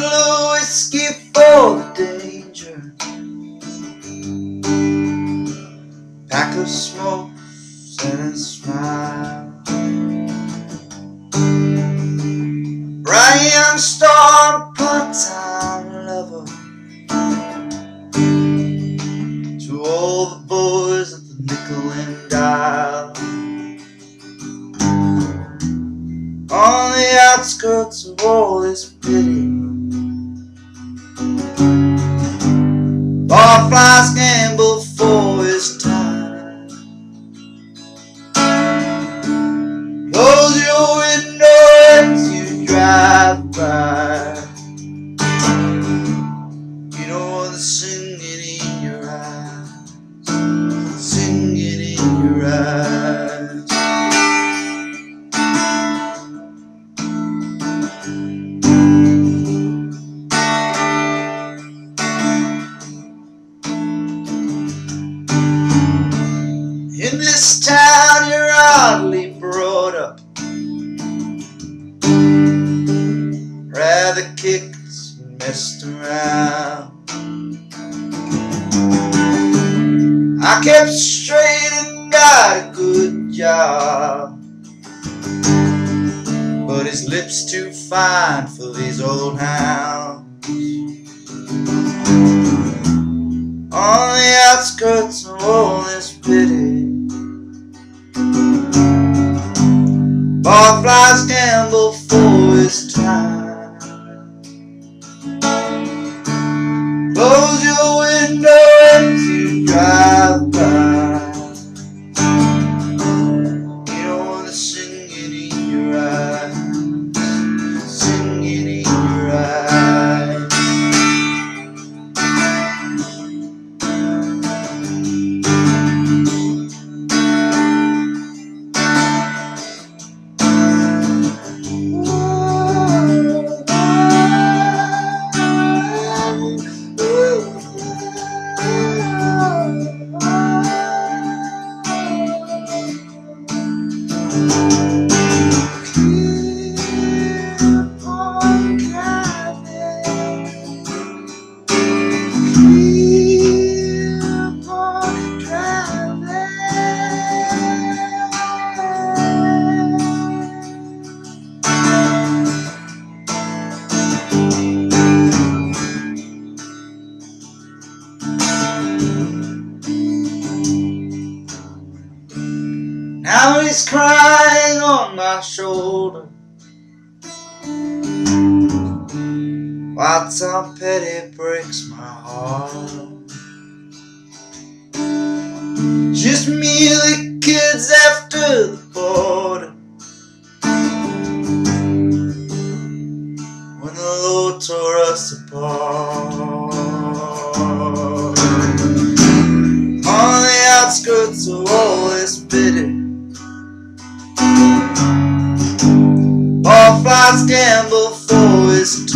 the whiskey for the danger. Pack of smokes and a smile. Young star, part-time lover. To all the boys at the nickel and outskirts of all this pity. Barflies town, you're oddly brought up. Rather kicked and messed around. I kept straight and got a good job. But his lips too fine for these old hounds. On the outskirts of all this pity. Barflies gamble for his time. Close your window Now he's crying on my shoulder. While Tom Petty breaks my heart. Just me, the kids after the border. When the Lord tore us apart. On the outskirts of all this All flies gamble for his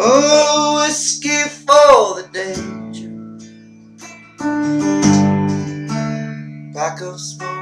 Oh, whiskey for the danger. Pack of smile.